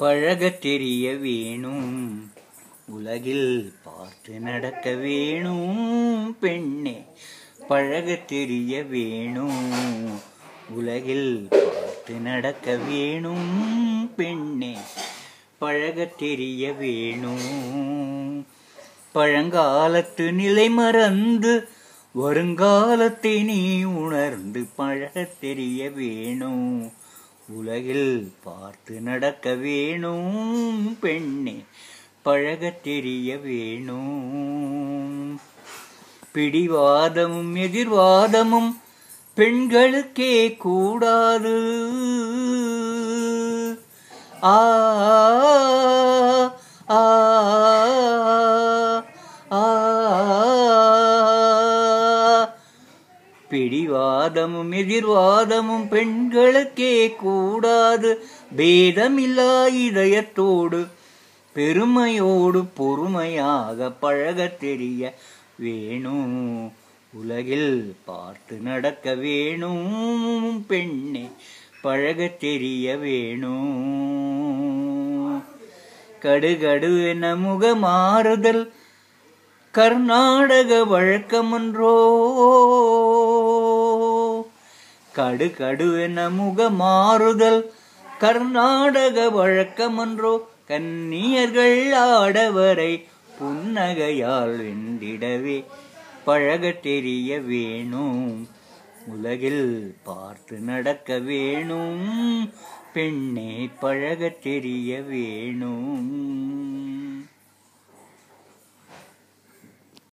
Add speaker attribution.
Speaker 1: பழக தெரிய வேணும் உலகில் பார்த்து நடக்க வேணும் பெண்ணே. பழக தெரிய வேணும் உலகில் பார்த்து நடக்க வேணும் பெண்ணே. பழக தெரிய வேணும் பழங்காலத்து நிலை மறந்து வருங்காலத்தை நீ உணர்ந்து பழக தெரிய வேணும் உலகில் பார்த்து நடக்க வேணும் பெண்ணே பழக தெரிய வேணும். பிடிவாதமும் எதிர்வாதமும் பெண்களுக்கே கூடாது. ஆ ஆ ஆ வாதமும் எதிர்வாதமும் பெண்களுக்கே கூடாது. பேதமில்லா இதயத்தோடு பெருமையோடு பொறுமையாக பழக தெரிய வேணும். உலகில் பார்த்து நடக்க வேணும் பெண்ணே பழக தெரிய வேணும். கடுகடு என முக மாறுதல் கர்நாடக வழக்கமன்றோ? கடு கடுவென முக மாறுதல் கர்நாடக வழக்கமன்றோ கன்னியர்கள் ஆடவரை புன்னகையால் வெந்திடவே பழக தெரிய வேணும் உலகில் பார்த்து நடக்க வேணும் பெண்ணே பழக தெரிய வேணும்.